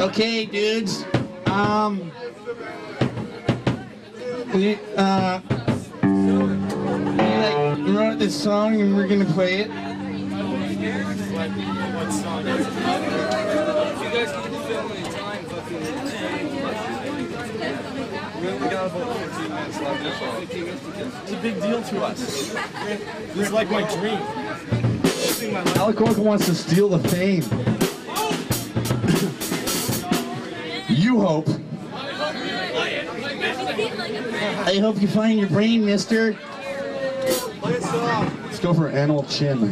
Okay, dudes. Um, we, uh, we like wrote this song and we're gonna play it. It's a big deal to us. This is like my dream. Alec Orca wants to steal the fame. Hope. I hope you find your brain, mister. Let's go for animal chin.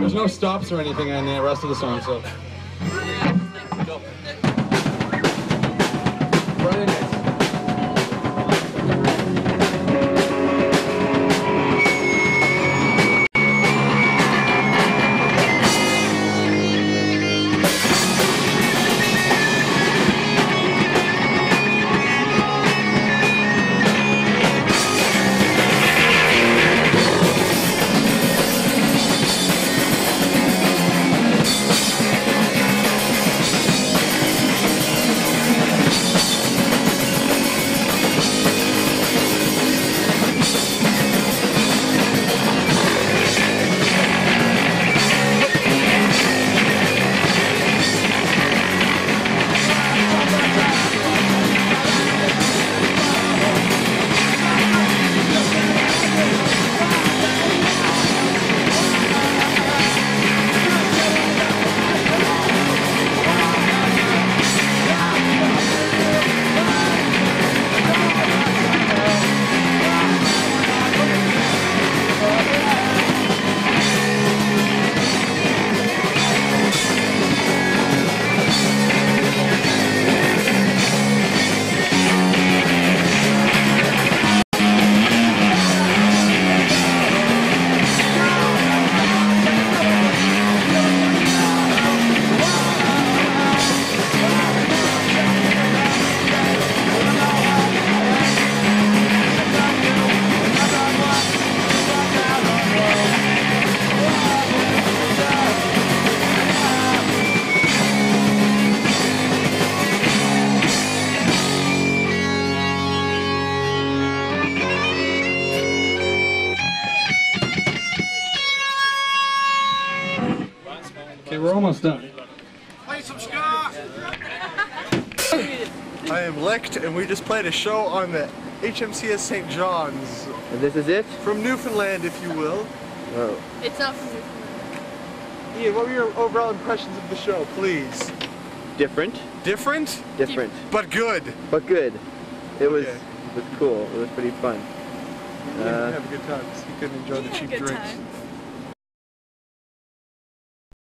There's no stops or anything on the rest of the song, so. Okay, we're almost done. I am Licked, and we just played a show on the HMCS St. John's And this is it? from Newfoundland, if you will. Oh. It's not from Newfoundland. Ian, what were your overall impressions of the show, please? Different. Different, Different. but good. But good. It was it was cool. It was pretty fun. You didn't Uh, have a good time. 'cause You couldn't enjoy the cheap drinks. time.